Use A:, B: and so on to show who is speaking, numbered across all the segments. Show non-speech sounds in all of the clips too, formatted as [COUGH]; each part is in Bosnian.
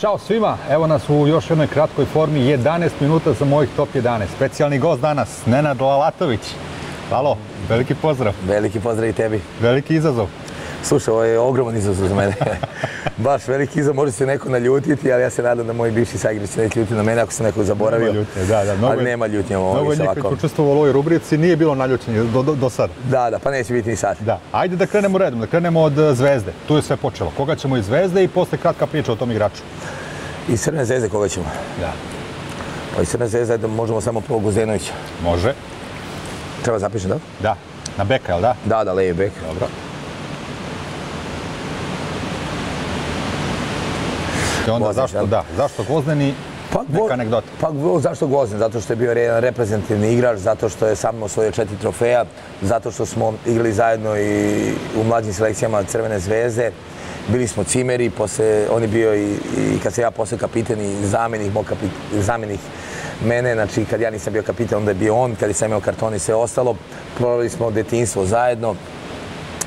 A: Ćao svima, evo nas u još jednoj kratkoj formi, 11 minuta za mojih top 11. Specijalni gost danas, Nenad Lalatović. Halo, veliki pozdrav.
B: Veliki pozdrav i tebi.
A: Veliki izazov.
B: Slušaj, ovo je ogroman izazov za mene. [LAUGHS] Baš veliki izazov, može se neko naljutiti, ali ja se nadam da moji bivši sagrici neće ljuti na mene ako sam nekog zaboravio.
A: Nema ljutnje, da, da.
B: Mnogo ali nema ljutnje ovo
A: Mnogo je njih koji učestvovalo u ovoj rubrici, nije bilo naljućenje do, do, do sad.
B: Da, da, pa neće biti ni sad.
A: Da, ajde da krenemo redom, da krenemo od eh, Zvezde. Tu je sve počelo. Koga ćemo iz Zvezde i posle kratka priča o tom igraču.
B: Iz Crne zvezde koga ćemo?
A: Da.
B: Pa iz Crne zvezde možemo samo prvo Guzenovića.
A: Može.
B: Treba zapišem, da?
A: Da. Na beka, jel da?
B: Da, da, levi bek.
A: Dobro. I onda zašto, da, zašto Gvozdeni,
B: Pa,
A: neka anegdota.
B: Pa zašto Gvozden? Zato što je bio jedan reprezentativni igrač, zato što je sa mnom osvojio četiri trofeja, zato što smo igrali zajedno i u mlađim selekcijama Crvene zvezde. Bili smo cimeri, posle, on je bio i, i kad sam ja posle kapiten i zamenik, mog kapit, zamenik mene, znači kad ja nisam bio kapiten, onda je bio on, kad sam imao karton i sve ostalo. Proveli smo detinstvo zajedno.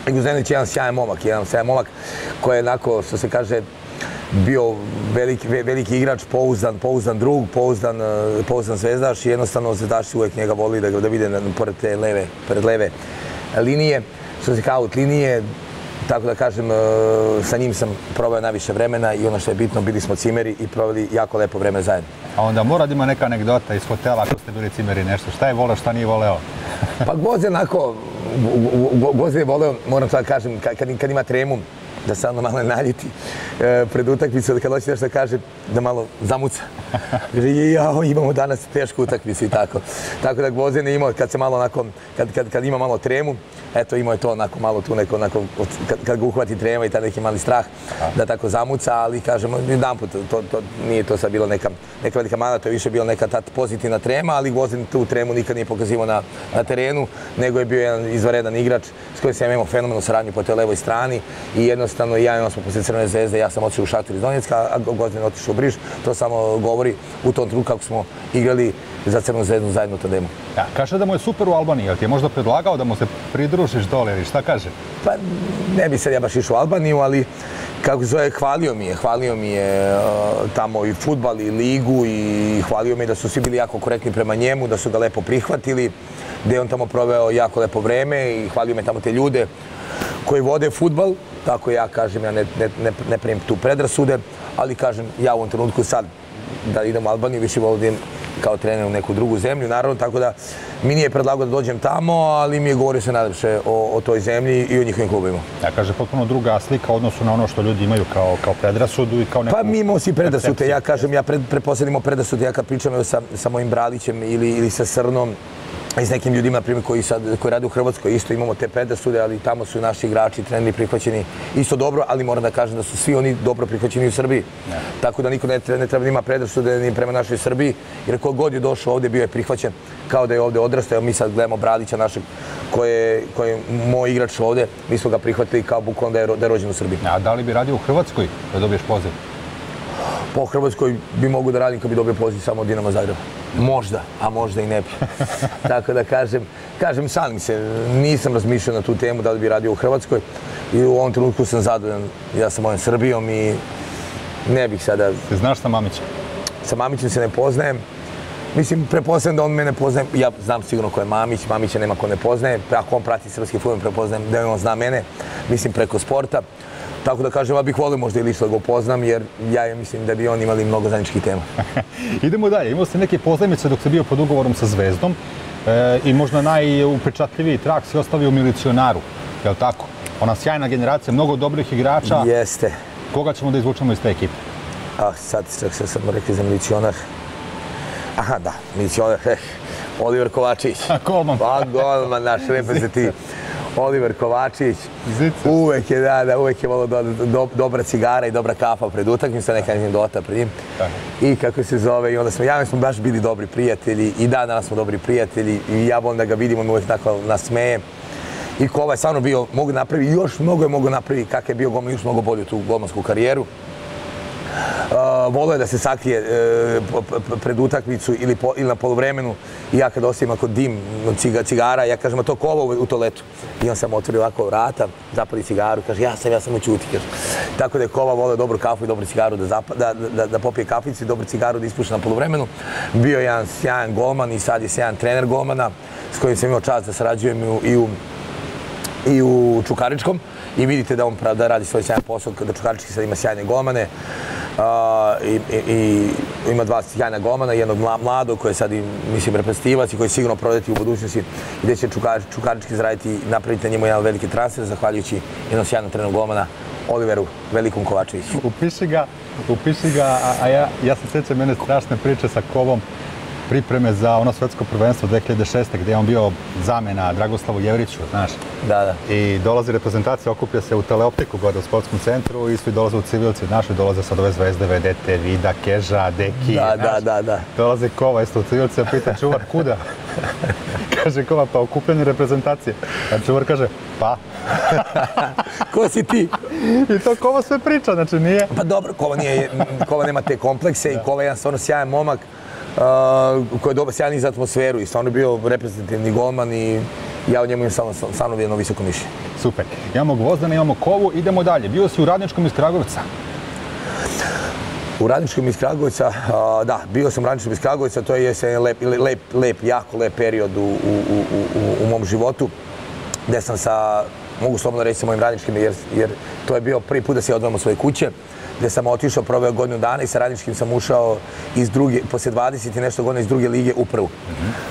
B: I Guzenić je jedan sjajan momak, jedan sjajan momak koji je onako, što se kaže, bio veliki, ve- veliki igrač, pouzdan, pouzdan drug, pouzdan, eh, pouzdan zvezdaš i jednostavno zvezdaši uvijek njega voli da ga da vide pored te leve, pored leve linije. Što se kao linije, tako da kažem, eh, sa njim sam proveo najviše vremena i ono što je bitno, bili smo cimeri i proveli jako lepo vreme zajedno.
A: A onda mora da ima neka anegdota iz hotela ako ste bili cimeri nešto. Šta je voleo, šta nije voleo? [LAUGHS]
B: Pa Gvozden onako, Gvozden je voleo, moram da kažem, kad ima tremu, da se ono malo naljuti e, pred utakmicu, da kad hoće nešto kaže, da malo zamuca. Kaže, ja, imamo danas tešku utakmicu i tako. Tako da Gvozden je imao, kad se malo onako, kad, kad, kad ima malo tremu, eto imao je to onako malo tu neko, onako, kad, kad ga uhvati trema i taj neki mali strah, da tako zamuca, ali kažemo, jedan put, to, to, nije to sad bilo neka, neka velika mana, to je više bilo neka ta pozitivna trema, ali Gvozden tu tremu nikad nije pokazivao na, na terenu, nego je bio jedan izvaredan igrač s kojim sam imao fenomenu saradnju po toj levoj strani i jednostavno ja i on smo posle Crvene zvezde, ja sam otišao u Šator iz Donjecka, a Gvozden otišao u Briž, to samo govori u tom trenutku kako smo igrali za Crvenu zvezdu zajedno u tandemu.
A: Ja, kaže da mu je super u Albaniji, jel ti je možda predlagao da mu se rušiš dole ili šta kaže?
B: Pa ne bi sad ja baš išao u Albaniju, ali kako zove, hvalio mi je, hvalio mi je uh, tamo i futbal i ligu i hvalio mi je da su svi bili jako korektni prema njemu, da su ga lepo prihvatili, da je on tamo proveo jako lepo vreme i hvalio me tamo te ljude koji vode futbal, tako ja kažem, ja ne, ne, ne, ne primim tu predrasude, ali kažem, ja u ovom trenutku sad da idem u Albaniju, više volim kao trener u neku drugu zemlju, naravno, tako da mi nije predlagao da dođem tamo, ali mi je govorio se najlepše o, o toj zemlji i o njihovim klubima.
A: Ja kaže potpuno druga slika u odnosu na ono što ljudi imaju kao, kao predrasudu i kao neku...
B: Pa mi imamo svi predrasute, ja kažem, ja pred, pretpostavljamo predrasute, ja kad pričam sa, sa mojim Bralićem ili, ili sa Srnom, i s nekim ljudima, primjer, koji, sad, koji rade u Hrvatskoj, isto imamo te predrasude, ali tamo su naši igrači, treneri prihvaćeni isto dobro, ali moram da kažem da su svi oni dobro prihvaćeni u Srbiji. Tako da niko ne, ne treba da ima predrasude ni prema našoj Srbiji, jer ko god je došao ovdje bio je prihvaćen kao da je ovdje odrastao. Mi sad gledamo Bradića našeg, koji je, koji je moj igrač ovdje, mi smo ga prihvatili kao bukvalno da je, da je rođen u Srbiji.
A: A da li bi radio u Hrvatskoj da dobiješ poziv?
B: Po Hrvatskoj bi mogu da radim kad bi dobio poziv samo od Dinama Zagreba. Možda, a možda i ne bi. [LAUGHS] Tako da kažem, kažem šalim se, nisam razmišljao na tu temu da li bi radio u Hrvatskoj i u ovom trenutku sam zadovoljan, ja sam ovim Srbijom i ne bih sada,
A: Ti znaš sa Mamićem?
B: sa Mamićem se ne poznajem. Mislim, prepoznajem da on mene poznaje, ja znam sigurno ko je Mamić, Mamića nema ko ne poznaje, ako on prati srpski film, prepoznajem da on zna mene, mislim preko sporta. Tako da kažem, ja bih volio možda i lično da ga upoznam, jer ja mislim da bi on imali mnogo zajedničkih tema. [LAUGHS]
A: Idemo dalje. Imao ste neke pozajmice dok ste bio pod ugovorom sa Zvezdom e, i možda najupečatljiviji trak si ostavio u milicionaru. Je li tako? Ona sjajna generacija, mnogo dobrih igrača.
B: Jeste.
A: Koga ćemo da izvučemo iz te ekipe?
B: Ah, sad, čak sad sam rekli za milicionar. Aha, da, milicionar, eh, Oliver Kovačić.
A: A, [LAUGHS] golman.
B: Pa, golman, naš reprezentativ. Oliver Kovačić.
A: Zica.
B: Uvek je, da, da, uvek je malo do, do, dobra cigara i dobra kafa pred utakmicom, neka anegdota pred njim.
A: Tako.
B: I kako se zove, i onda smo, ja mi smo baš bili dobri prijatelji, i dan danas smo dobri prijatelji, i ja volim da ga vidimo, on uvek tako nasmeje. I Kova je stvarno bio, mogu napravi, još mnogo je mogu napravi, kakav je bio golman, još mnogo bolju tu golmansku karijeru. Eh, volio je da se sakrije eh, pred utakmicu ili, po, ili na polovremenu i ja kad ostavim ako dim ciga, cigara, ja kažem, a to kovo u toaletu. I on sam otvorio ovako vrata, zapali cigaru, kaže, ja sam, ja sam u kaže. Tako da je Kova volio dobru kafu i dobru cigaru da, zapa, da, da, da popije kaficu i dobru cigaru da ispuša na polovremenu. Bio je jedan sjajan golman i sad je sjajan trener golmana s kojim sam imao čast da sarađujem i u, i u i u Čukaričkom i vidite da on pra- da radi svoj sjajan posao, da Čukarički sad ima sjajne golmane i, i, i ima dva sjajna golmana, jednog mladog koji je sad mislim, reprezentativac i koji je sigurno prodati u budućnosti i gdje će Čukar, Čukarički zaraditi, napraviti na njemu jedan veliki transfer, zahvaljujući jednom sjajnom treneru golmana Oliveru Velikom Kovačeviću.
A: Upiši ga, upiši ga, a, a ja, ja se sjećam jedne strašne priče sa Kovom, pripreme za ono svetsko prvenstvo 2006. gdje je on bio zamena Dragoslavu Jevriću, znaš.
B: Da, da.
A: I dolazi reprezentacija, okuplja se u teleoptiku gore u sportskom centru i svi dolaze u civilci, naši dolaze sad ove zvezde, vedete, Vida, Keža, Deki,
B: Da, da,
A: znaš.
B: da, da.
A: Dolazi Kova isto u civilci, a pita čuvar kuda? [LAUGHS] kaže Kova, pa okupljanje reprezentacije. A čuvar kaže, pa. [LAUGHS]
B: Ko si ti?
A: I to Kova sve priča, znači nije...
B: Pa dobro, Kova, nije, Kova nema te komplekse i Kova je jedan stvarno sjajan momak koji je dobar sjajan i za atmosferu i stvarno je bio reprezentativni golman i ja o njemu imam stvarno, stvarno jedno visoko mišljenje.
A: Super. Imamo Gvozdana, imamo Kovu, idemo dalje. Bio si u Radničkom iz Kragovca.
B: U Radničkom iz Kragujevca, a, da, bio sam u Radničkom iz Kragujevca, to je jesen lep, lep, lep, jako lep period u, u, u, u, u mom životu, gdje sam sa, mogu slobodno reći sa mojim radničkim, jer, jer to je bio prvi put da se odvojam od svoje kuće, gdje sam otišao, proveo godinu dana i sa radničkim sam ušao iz druge, poslije 20 i nešto godina iz druge lige u prvu.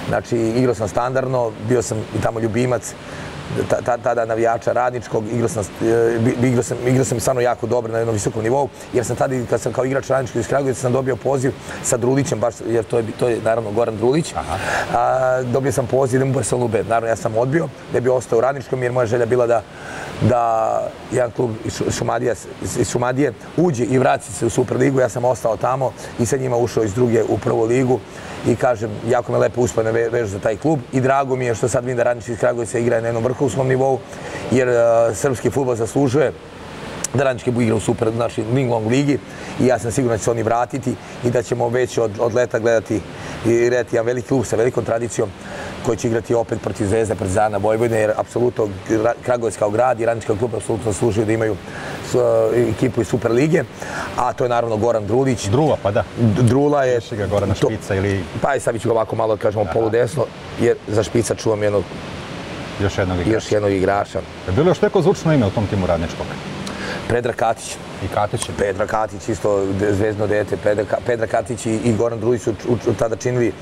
B: Znači, igrao sam standardno, bio sam i tamo ljubimac, tada navijača radničkog, igrao sam, e, igrao sam, igrao sam stvarno jako dobro na jednom visokom nivou, jer sam tada, kad sam kao igrač radničkog iz Kragujevca, sam dobio poziv sa Drulićem, baš, jer to je, to je naravno Goran Drulić, a, dobio sam poziv da idem u Barcelonu B. Naravno, ja sam odbio, da bi ostao u radničkom, jer moja želja bila da, da jedan klub iz Šumadije uđe i vrati se u Superligu, ja sam ostao tamo i sa njima ušao iz druge u prvu ligu i kažem, jako me lepo uspane vežu za taj klub i drago mi je što sad vidim da Radnički iz Kragujevca igra na jednom vrhunskom nivou, jer uh, srpski futbol zaslužuje da Radnički igra u super, znači Linglong ligi i ja sam siguran da će se oni vratiti i da ćemo već od, od leta gledati i gledati jedan veliki klub sa velikom tradicijom koji će igrati opet protiv Zvezde, Partizana, Vojvodine, jer apsolutno Kragujevac kao grad i Radnički klub apsolutno zaslužuju da imaju s- ekipu iz Super lige, a to je naravno Goran Drulić.
A: Druva, pa da.
B: Drula je...
A: Piši ga Gorana
B: to-
A: Špica ili
B: Pa i sad ću ga ovako malo, kažemo, poludesno, jer za špica čuvam jednog,
A: još jednog igrača.
B: još jednog igrača.
A: Je bilo još neko zvučno ime u tom timu Radničkog?
B: Predra Katić.
A: I Katić je.
B: Pedra Katić, isto zvezdno dete. Pedra, Pedra Katić i, i Goran Drulić su tada činili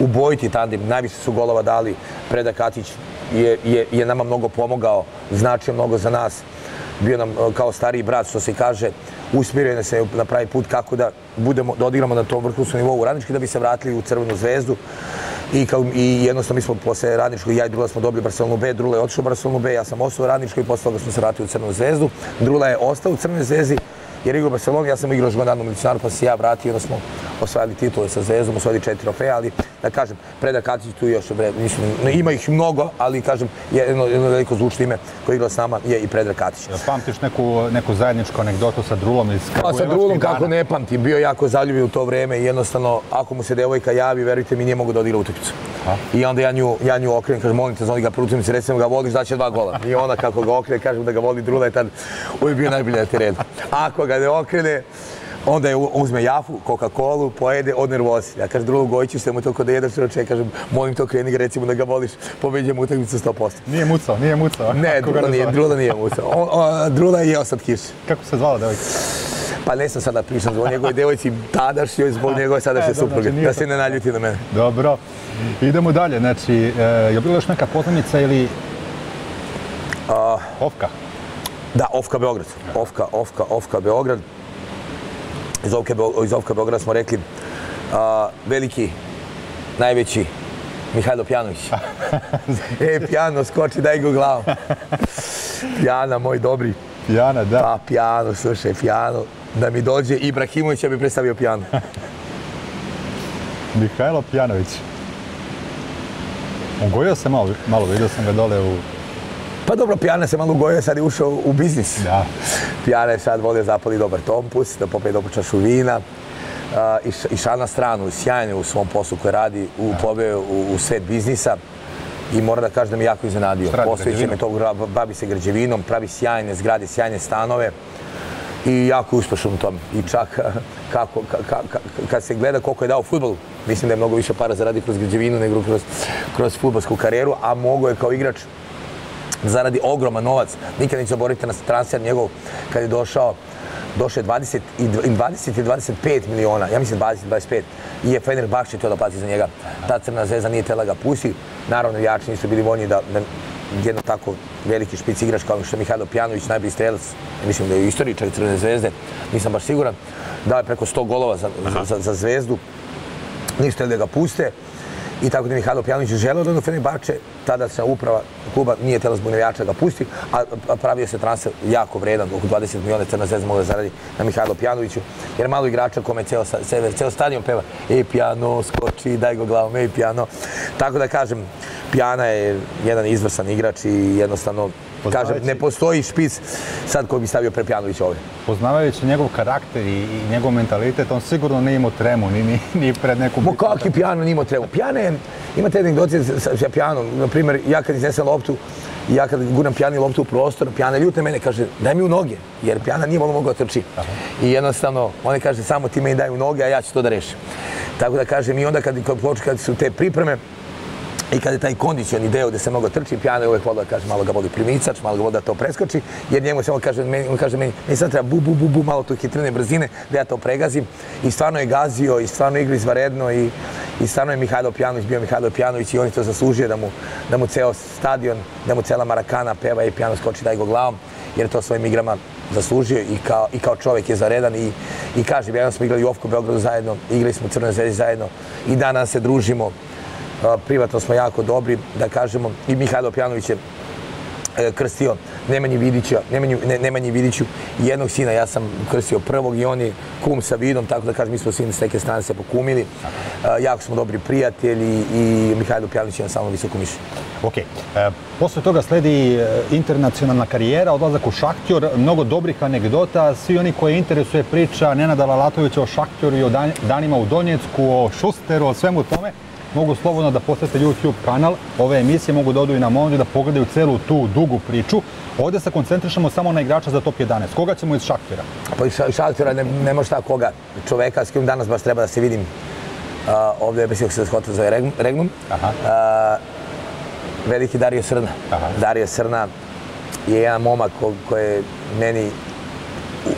B: ubojiti tandem. Najviše su golova dali. Pedra Katić je, je, je nama mnogo pomogao, značio mnogo za nas. Bio nam e, kao stariji brat, što se kaže, nas se na pravi put kako da budemo, da odigramo na tom vrhunskom nivou u Radnički da bi se vratili u Crvenu zvezdu. I, kao, I jednostavno mi smo posle Radničkog, ja i Drula smo dobili Barcelonu B, Drula je otišao u Barcelonu B, ja sam ostao u Radničkoj i posle toga smo se vratili u Crvenu zvezdu. Drula je ostao u Crvenoj zvezdi jer je igrao u Barceloni, ja sam igrao u Milicionaru, pa se ja vratio, onda smo osvajali titule sa Zvezdom, osvojili četiri trofeja, ali da kažem, Predak Katić tu još, bre, nisu, ne, ima ih mnogo, ali kažem, jedno, jedno veliko zvučno ime koje je igrao s nama je i Predak Katić.
A: Jel pamtiš neku, neku zajedničku anegdotu sa Drulom iz
B: Pa sa
A: Kragujevačkih
B: drugom kako
A: dana?
B: ne pamtim, bio jako zaljubljen u to vrijeme i jednostavno ako mu se devojka javi, verujte mi, nije mogu da odigra utakmicu. I onda ja nju, ja nju okrenem, kažem, molim te, zoni ga prvu utakmicu, recimo ga voliš, daće dva gola. I ona kako ga okrene, kažem da ga voli Drula je tad uvijek bio najbolji na terenu. Ako ga ne okrene, onda je uzme jafu, Coca-Colu, pojede od nervozi. Ja kažem, Drulu Gojiću, sve mu to kod jedeš čovječe, kažem, molim te okreni ga, recimo da ga voliš, pobeđujemo utakmicu 100%.
A: Nije mucao, nije mucao.
B: Ne, Drula nije. Drula nije mucao. On- Drula je jeo sad kiš.
A: Kako se zvala devojka?
B: Pa ne sam sada pričam zbog njegove devojci tadašnjoj, zbog njegove sadašnje
A: E,
B: supruge.
A: znači
B: Da
A: to-
B: se ne naljuti na mene.
A: Dobro. Idemo dalje, znači, e, je bila još neka poznanica ili
B: A,
A: Ofka?
B: Da, Ofka Beograd. Ofka, Ofka, Ofka Beograd. Iz Ofka, Beo- iz Ofka Beograda smo rekli a, veliki, najveći Mihajlo Pjanović. [LAUGHS] e, Pjano, skoči, daj ga u glavu. Pjana, moj dobri.
A: Jana, da.
B: Pa, Pjano, slušaj, Pjano. Da mi dođe Ibrahimović, ja bi predstavio Pjano. [LAUGHS]
A: Mihajlo Pjanović. Ugojio se malo, malo, vidio sam ga dole u
B: Pa dobro, Pijana se malo ugojio, sad je ušao u biznis.
A: Da.
B: Pijana je sad volio zapali dobar tompus, da popije dobro čašu vina. Uh, išao na stranu, sjajno u svom poslu koji radi, u pobeo u, u svet biznisa. I mora da kažem da mi jako iznenadio. Posveće me to, bavi se građevinom, pravi sjajne zgrade, sjajne stanove. I jako uspešan u tome. I čak kako, ka, ka, ka, kad se gleda koliko je dao futbol, mislim da je mnogo više para zaradi kroz građevinu nego kroz, kroz futbolsku karijeru, a mogo je kao igrač zaradi ogroman novac. Nikad neće zaboraviti na transfer njegov kad je došao došao je 20 i 20 i 25 miliona, ja mislim 20 25 i je Fener Bakšić to da plati za njega. Ta crna zvezda nije tela ga pusti. Naravno, jači nisu bili voljni da, da jedno tako veliki špic igrač kao što je Mihajlo Pjanović, najbolji strelac, mislim da je istoričar Crvene zvezde, nisam baš siguran, dao je preko 100 golova za, za, za, zvezdu, nisu da ga puste. I tako da je Mihajlo Pjanović želeo da do Fenerbahče, tada se uprava kluba nije tela zbog navijača da pusti, a pravio se transfer jako vredan, oko 20 miliona Crna zvezda mogla zaradi na Mihajlo Pjanoviću, jer malo igrača kome ceo, ceo, ceo stadion peva, ej Pjano, skoči, daj go glavom, ej Pjano. Tako da kažem, Pjana je jedan izvrsan igrač i jednostavno Kažem, ne postoji špic sad koji bi stavio pre Pjanovića ovdje.
A: Poznavajući njegov karakter i, njegov mentalitet, on sigurno nije imao tremu, ni, ni, ni pred nekom...
B: Mo kak je Pjano nije imao tremu? Je, imate anegdocije sa, sa Pjanom, na primjer, ja kad iznesem loptu, ja kad guram Pjani loptu u prostor, Pjana ljute mene, kaže, daj mi u noge, jer Pjana nije malo mogao trči. I jednostavno, on kaže, samo ti meni daj u noge, a ja ću to da rešim. Tako da kažem, i onda kad, kad, kad su te pripreme, I kada je taj kondicioni deo gdje se mnogo trči, pijano je uvek volio da kaže malo ga voli primicač, malo ga voli da to preskoči, jer njemu se on kaže, meni, on kaže meni, meni sad treba bu, bu, bu, bu, malo tu hitrine brzine da ja to pregazim. I stvarno je gazio i stvarno igri izvaredno i, i stvarno je Mihajlo Pjanović bio Mihajlo Pjanović i on je to zaslužio da mu, da mu ceo stadion, da mu cela Marakana peva i pijano skoči daj go glavom, jer to svojim igrama zaslužio i kao, i kao čovjek je zaredan i, i kaže, jednom smo igrali u Ofku Beogradu zajedno, igrali smo u Crnoj zvezdi zajedno i danas se družimo privatno smo jako dobri, da kažemo, i Mihajlo Pjanović je e, krstio Nemanji Vidića, Nemanju, ne, Nemanji Vidiću jednog sina, ja sam krstio prvog i on je kum sa Vidom, tako da kažem, mi smo svi s neke strane se pokumili. Uh, jako smo dobri prijatelji i Mihajlo Pjanović je na samom visokom mišlju.
A: Ok, e, posle toga sledi e, internacionalna karijera, odlazak u Šaktjor, mnogo dobrih anegdota, svi oni koje interesuje priča Nenada Lalatovića o Šaktjoru i o danima u Donjecku, o Šusteru, o svemu tome, mogu slobodno da posete YouTube kanal. Ove emisije mogu da odu i na Mondi da pogledaju celu tu dugu priču. Ovdje se koncentrišemo samo na igrača za top 11. Koga ćemo iz Šaktira?
B: Pa iz Šaktira ne, nema šta koga. Čoveka s kim danas baš treba da se vidim. Uh, ovdje je mislio se shvatio za Regnum. Aha. Uh, veliki Dario Srna. Aha. Dario Srna je jedan momak ko, koji je meni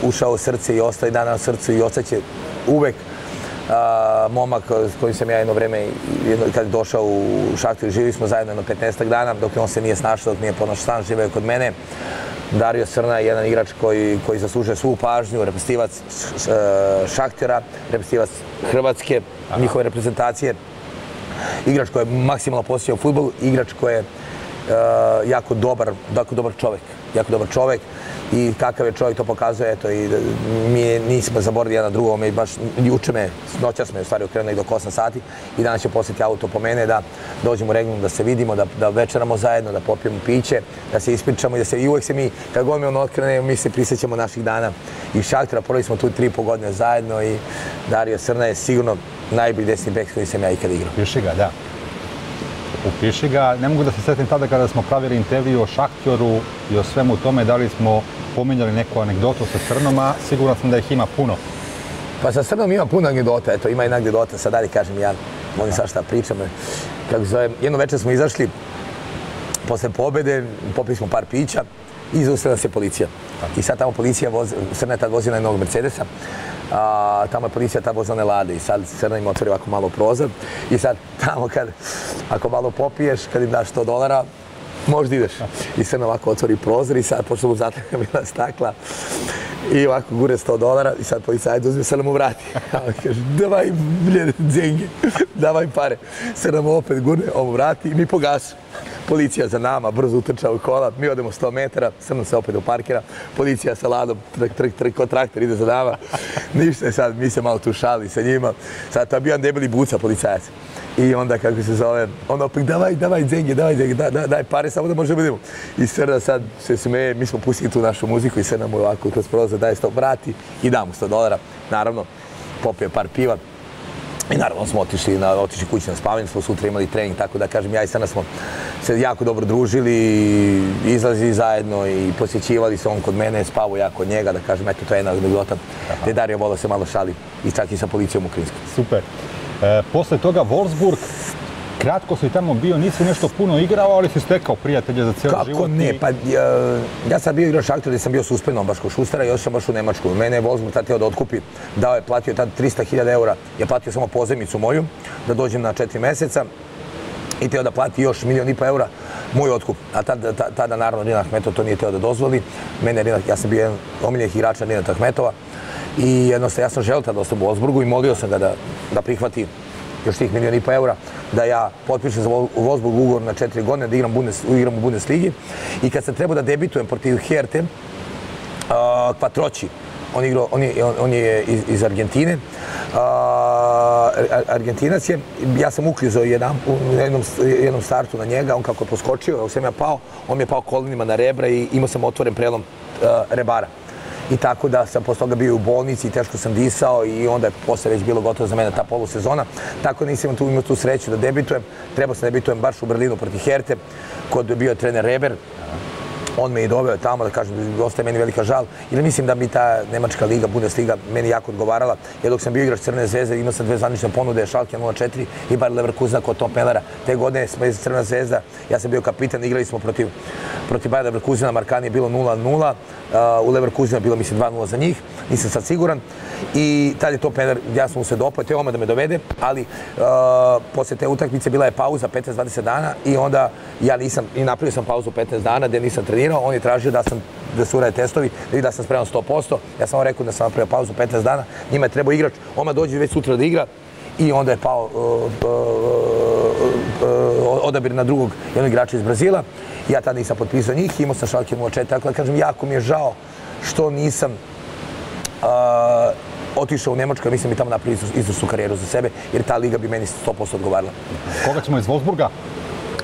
B: ušao u srce i ostao i dana u srcu i ostaće uvek momak s kojim sam ja jedno vreme, kad je došao u Šaktir, živi smo zajedno jedno 15 dana, dok on se nije snašao, dok nije ponoš stan, živeo kod mene. Dario Srna je jedan igrač koji, koji zaslužuje svu pažnju, reprezentativac e, Šaktira, reprezentativac Hrvatske, njihove reprezentacije. Igrač koji je maksimalno posjećao futbol, igrač koji je uh, jako dobar, jako dobar čovjek, jako dobar čovjek i kakav je čovjek to pokazuje, eto, i mi nismo zaboravili jedan drugo, drugom, i baš juče me, noća smo je u stvari okrenuli do 8 sati i danas će posjeti auto po mene da dođemo u Regnum, da se vidimo, da, da večeramo zajedno, da popijemo piće, da se ispričamo i da se i uvek se mi, kad god me on okrene, mi se prisjećamo naših dana i šaktora, prvi smo tu tri po godine zajedno i Dario Srna je sigurno najbolji desni bek koji sam ja ikad igrao.
A: Još ga, da upiši ga. Ne mogu da se setim tada kada smo pravili intervju o Šaktjoru i o svemu tome, da li smo pominjali neku anegdotu sa Crnom, a siguran sam da ih ima puno.
B: Pa sa Crnom ima puno anegdota, eto, ima jedna anegdota, sad dalje kažem ja, molim sad šta pričam. Kako zove, jedno večer smo izašli, posle pobede, popili smo par pića i zaustavila se policija. I sad tamo policija, voz, Crna je tad vozila jednog Mercedesa, a, tamo je policija ta vozane lade i sad Crna im otvori ovako malo prozor i sad tamo kad, ako malo popiješ, kad im daš 100 dolara, možda ideš. I Crna ovako otvori prozor i sad pošto mu zatlaka bila stakla i ovako gure 100 dolara i sad policajac uzme, Crna mu vrati. [LAUGHS] A on kaže, davaj bljede dzengi, davaj pare. Sad nam opet gurne, ovo vrati i mi pogasu policija za nama, brzo utrča u kola, mi odemo 100 metara, srno se opet u parkira, policija sa ladom, trk, trk, trk, ko traktor ide za nama, [LAUGHS] ništa je sad, mi se malo tu šali sa njima, sad to je bio debeli buca policajac. I onda, kako se zove, on opet, davaj, davaj, Zenge, davaj, Zenge, da, da, daj pare, samo da možemo vidimo. I Srna sad se smeje, mi smo pustili tu našu muziku i Srna mu ovako kroz prolazak daje 100, vrati i damo 100 dolara. Naravno, popio par piva, I naravno smo otišli, na, otišli kući na spavanje, smo sutra imali trening, tako da kažem, ja i Sana smo se jako dobro družili, izlazili zajedno i posjećivali se on kod mene, spavo ja kod njega, da kažem, eto, to je jedna anegdota, gdje Dario Vola se malo šali i čak i sa policijom u Krinsku.
A: Super. E, posle toga Wolfsburg, kratko si tamo bio, nisi nešto puno igrao, ali si stekao prijatelje za cijeli život.
B: Kako ne, pa ja, ja sam bio igrao šaktor gdje sam bio suspenom baš kod Šustera i sam baš u Nemačku. Mene je Wolfsburg tad teo da otkupi, dao je, platio tad 300.000 eura, je platio samo pozemicu moju, da dođem na četiri meseca i teo da plati još milijon i pa eura moj otkup. A tada, tada naravno Rinat Ahmetov to nije teo da dozvoli. Mene Rinat, ja sam bio jedan omiljenih igrača Rinat Ahmetova i jednostavno ja sam želio tada ostati u Wolfsburgu i molio sam ga da, da prihvati još tih milijon i pa eura, da ja potpišem za Wolfsburg ugovor na četiri godine, da igram, Bundes, igram u Bundesligi. I kad sam trebao da debitujem protiv Herte, uh, Kvatroći, on, igrao, on, je, on, on je iz, iz Argentine, uh, Argentinac je, ja sam uklizao jedan, u jednom, jednom startu na njega, on kako je poskočio, u sam ja pao, on mi je pao kolinima na rebra i imao sam otvoren prelom uh, rebara i tako da sam posle toga bio u bolnici i teško sam disao i onda je posle već bilo gotovo za mene ta polusezona. Tako da nisam tu imao tu sreću da debitujem. Trebao sam da debitujem baš u Berlinu proti Herte, kod je bio trener Reber on me i doveo tamo da kažem da ostaje meni velika žal. Ili mislim da bi ta Nemačka liga, Bundesliga, meni jako odgovarala. Jer dok sam bio igrač Crne zvezde, imao sam dve zvanične ponude, Schalke 04 i Bar Leverkusen kod Tom Mellera. Te godine smo iz Crna zvezda, ja sam bio kapitan, igrali smo protiv, protiv Bayer Leverkusena, Markani je bilo 0-0, uh, u Leverkusenu je bilo mislim 2-0 za njih, nisam sad siguran. I tad je Tom Meller, ja sam mu se dopao, te da me dovede, ali uh, posle te utakmice bila je pauza 15-20 dana i onda ja nisam, i napravio sam pauzu 15 dana gdje nisam trenirao, on je tražio da sam da se urade testovi, da vidi da sam spreman 100%. Ja sam rekao da sam napravio pauzu 15 dana, njima je trebao igrač, on dođe već sutra da igra i onda je pao uh, uh, uh, odabir na drugog jednog igrača iz Brazila. Ja tada nisam potpisao njih, imao sam šalke 04, tako da kažem, jako mi je žao što nisam uh, otišao u Nemačku, mislim i tamo napravio izvrstu karijeru za sebe, jer ta liga bi meni 100% odgovarala.
A: Koga ćemo iz Wolfsburga?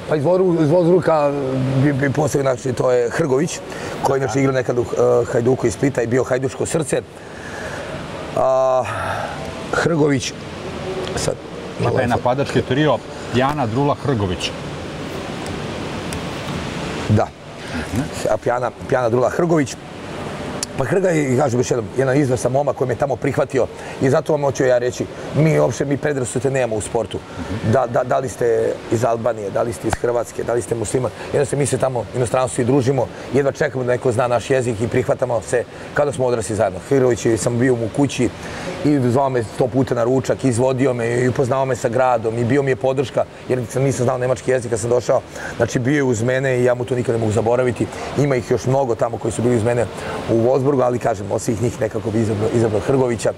B: Pa iz Vozruka bi, bi postavio, znači, to je Hrgović, koji inače igrao nekad u uh, Hajduku iz Splita i bio Hajduško srce. Uh, Hrgović,
A: sad... Malo je napadački trio Jana Drula Hrgović.
B: Da. Pjana, Pjana Drula Hrgović. Pa Hrga je, kažem još jedan, jedan izvrsan moma koji me tamo prihvatio i zato vam hoću ja reći, mi uopšte, mi predrasute nemamo u sportu. Da, da, da li ste iz Albanije, da li ste iz Hrvatske, da li ste musliman, jedno se mi se tamo inostranstvo i družimo, jedva čekamo da neko zna naš jezik i prihvatamo se kada smo odrasli zajedno. Hirović sam bio u kući i zvao me sto puta na ručak, izvodio me i upoznao me sa gradom i bio mi je podrška jer sam nisam znao nemački jezik kad sam došao. Znači bio je uz mene i ja mu to nikad ne mogu zaboraviti. Ima ih još mnogo tamo koji su bili uz mene u Voz Salzburgu, ali kažem, od svih njih nekako bi izabrao, izabrao Hrgovića,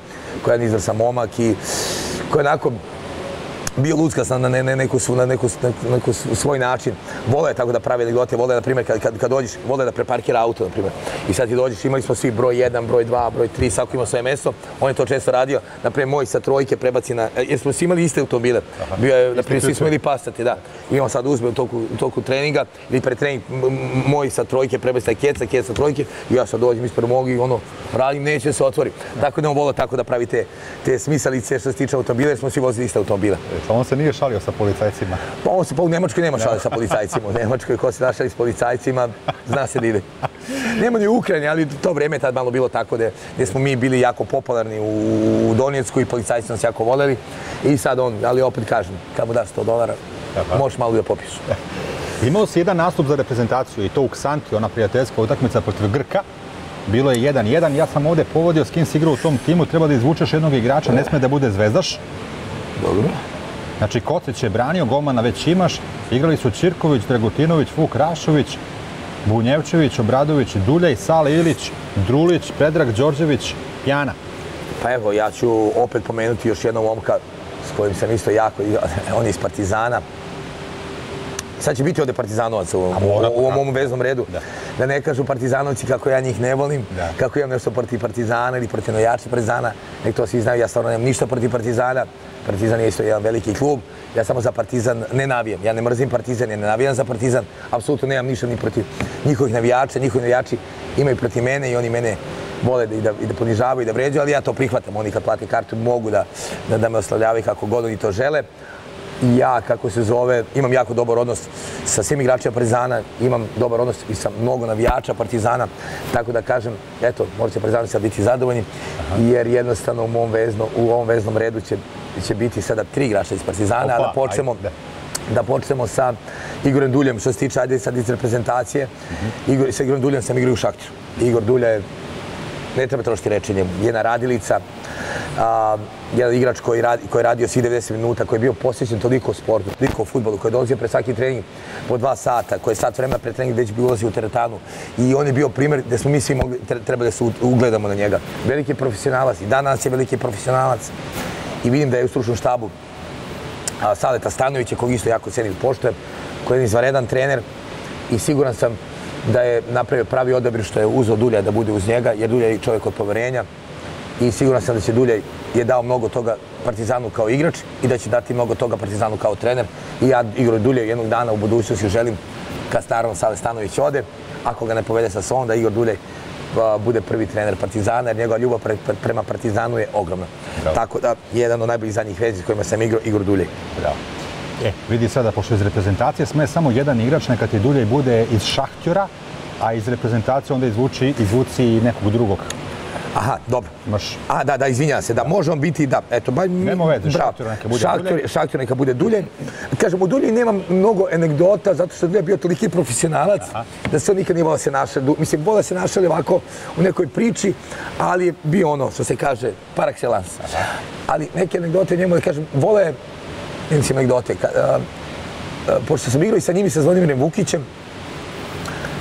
B: koja je izvrsan momak i koja je onako bio luckastan na, ne, ne, neku, na neku, neku, neku svoj način. Vole tako da pravi anegdote, vole, na primjer, kad, kad, kad dođeš, vole da preparkira auto, na primjer. I sad ti dođeš, imali smo svi broj 1, broj 2, broj 3, svako ima svoje mesto. On je to često radio. Na primjer, moj sa trojke prebaci na... E, jer smo svi imali iste automobile. Bio je, na primjer, svi smo imali pasati, da. I on sad uzme u toku, u toku treninga ili pre trening, moj sa trojke prebaci na keca, keca trojke. I ja sad dođem ispred mogu i ono, radim, neće se otvori. Tako da on vole tako da pravi te, te smisalice što se tiče automobile, jer smo svi vozili iste automobile.
A: E, on se nije šalio sa policajcima.
B: Pa on se pa u Nemačkoj nema šalio sa policajcima. U Nemačkoj ko se našali s policajcima, zna se da ide. Nema ni u Ukrajini, ali to vreme je tad malo bilo tako da gdje smo mi bili jako popularni u Donjecku i policajci nas jako voljeli. I sad on, ali opet kažem, kad mu da 100 dolara, možeš malo da popisu. [LAUGHS]
A: Imao si jedan nastup za reprezentaciju i to u Ksanti, ona prijateljska utakmica protiv Grka. Bilo je 1-1, ja sam ovdje povodio s kim si igrao u tom timu, treba da izvučeš jednog igrača, ne sme da bude zvezdaš.
B: Dobro.
A: Znači, Kocić je branio, golmana već imaš. Igrali su Čirković, Dragutinović, Vuk Rašović, Bunjevčević, Obradović, Duljaj, Sale Ilić, Drulić, Predrag Đorđević, Jana.
B: Pa evo, ja ću opet pomenuti još jednog momka s kojim sam isto jako. [LAUGHS] On je iz Partizana. Sad će biti ovdje Partizanovac u, u, ovom veznom redu. Da. da ne kažu Partizanovci kako ja njih ne volim, da. kako imam nešto protiv Partizana ili protiv nojača Partizana. Nek to svi znaju, ja stvarno nemam ništa protiv Partizana Partizan je isto jedan veliki klub. Ja samo za Partizan ne navijam. Ja ne mrzim Partizan, ja ne navijam za Partizan. Apsolutno nemam ništa ni protiv njihovih navijača. Njihovi navijači imaju protiv mene i oni mene vole da, i, da, i da ponižavaju i da vređaju, ali ja to prihvatam. Oni kad plate kartu mogu da, da, da me oslavljavaju kako god oni to žele ja, kako se zove, imam jako dobar odnos sa svim igračima Partizana, imam dobar odnos i sa mnogo navijača Partizana, tako da kažem, eto, možete Partizani sad biti zadovoljni, jer jednostavno u, mom vezno, u ovom veznom redu će, će biti sada tri igrača iz Partizana, Opa, da počnemo, ajde. da počnemo sa Igorem Duljem, što se tiče, ajde sad iz reprezentacije. Mhm. Igor, sa Igorom Duljem sam igrao u Šaktiru. Igor Dulja je, ne treba trošiti rečenje, jedna radilica, a, jedan igrač koji, radi, koji je radio svi 90 minuta, koji je bio posvećen toliko sportu, toliko futbolu, koji je dolazio pre svaki trening po dva sata, koji je sat vremena pre trening već bi ulazio u teretanu. I on je bio primjer gde smo mi svi mogli, treba da se ugledamo na njega. Veliki profesionalac i danas je veliki profesionalac. I vidim da je u stručnom štabu a, Saleta Stanovića, kog isto jako cenim poštojem, koji je izvaredan trener i siguran sam da je napravio pravi odabir što je uzao Dulja da bude uz njega, jer Dulja je čovjek od poverenja, i siguran sam da će Dulje je dao mnogo toga Partizanu kao igrač i da će dati mnogo toga Partizanu kao trener. I ja igru Dulje jednog dana u budućnosti želim kad starom Sale Stanović ode, ako ga ne povede sa sobom, da Igor Dulje bude prvi trener Partizana, jer njegova ljubav pre, pre, prema Partizanu je ogromna. Bravo. Tako da, jedan od najboljih zadnjih vezi s kojima sam igrao, Igor Dulje.
A: Bravo. E, vidi sada, pošto iz reprezentacije sme samo jedan igrač, neka ti Dulje bude iz Šahtjora, a iz reprezentacije onda izvuči, izvuci nekog drugog
B: Aha, dobro. Maš... A, da, da, izvinjam se, da, može on biti, da, eto, ba...
A: Nemo veze, šaktor neka bude šaktor, dulje.
B: Šaktor neka bude dulje. Kažem, u dulji nema mnogo anegdota, zato što je bio toliki profesionalac, Aha. da se on nikad nije volao se našao. Mislim, volao se našao ovako u nekoj priči, ali je bio ono, što se kaže, par excellence. Aha. Ali neke anegdote njemu, da kažem, vole, mislim anegdote, ka, a, e, a, e, pošto sam igrao i sa njim i sa Zvonimirem Vukićem,